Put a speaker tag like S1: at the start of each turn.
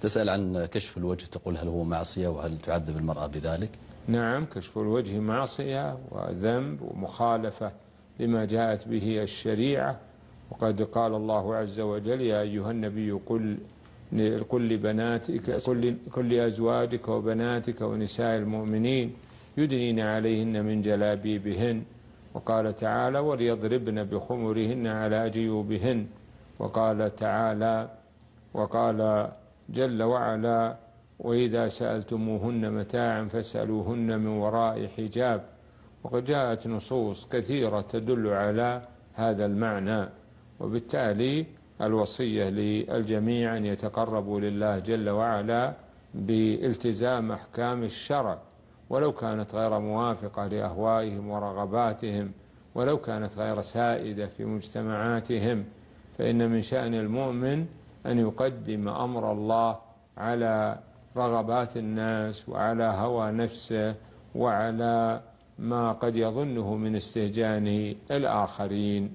S1: تسأل عن كشف الوجه تقول هل هو معصية وهل تعذب المرأة بذلك؟
S2: نعم كشف الوجه معصية وذنب ومخالفة لما جاءت به الشريعة. وقد قال الله عز وجل يا أيها النبي قل قل لبناتك قل كل أزواجك وبناتك ونساء المؤمنين يدنين عليهن من جلابيبهن وقال تعالى وليضربن بخمرهن على جيوبهن وقال تعالى وقال جل وعلا وإذا سألتموهن متاعا فاسألوهن من وراء حجاب. وقد جاءت نصوص كثيرة تدل على هذا المعنى. وبالتالي الوصية للجميع أن يتقربوا لله جل وعلا بالتزام أحكام الشرع. ولو كانت غير موافقة لأهوائهم ورغباتهم ولو كانت غير سائدة في مجتمعاتهم فإن من شأن المؤمن أن يقدم أمر الله على رغبات الناس وعلى هوى نفسه وعلى ما قد يظنه من استهجان الآخرين.